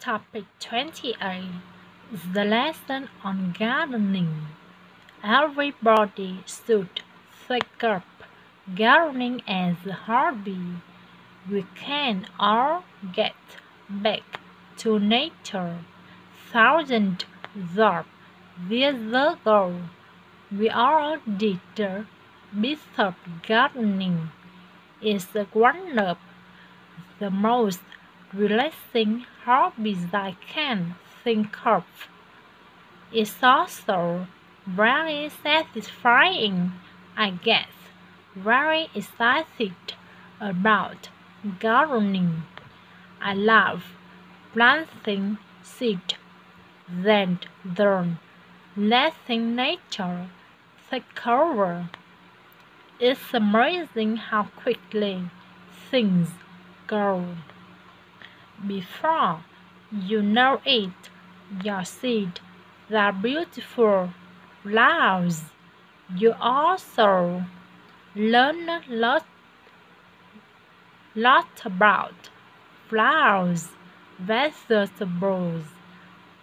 Topic 28 is the lesson on gardening. Everybody should take up gardening as a hobby. We can all get back to nature. Thousands of years ago, we all did bit of gardening. It's one of the most relaxing hobbies I can think of. It's also very satisfying, I guess. Very excited about gardening. I love planting seed, then then letting nature take over. It's amazing how quickly things go. Before you know it, your seed are beautiful flowers. You also learn a lot, lot about flowers, vegetables,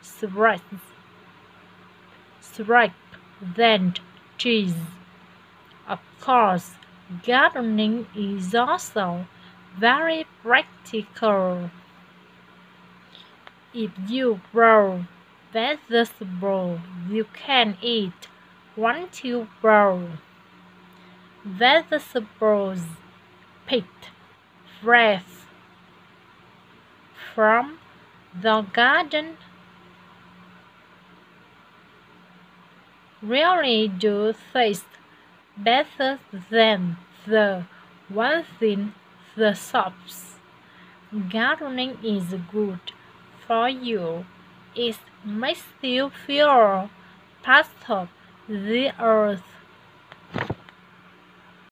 shrubs, shrub, then trees. Of course, gardening is also very practical. If you grow vegetables, you can eat. Once you grow vegetables picked fresh. From the garden. Really do taste better than the ones in the shops. Gardening is good for you. It makes you feel part of the earth.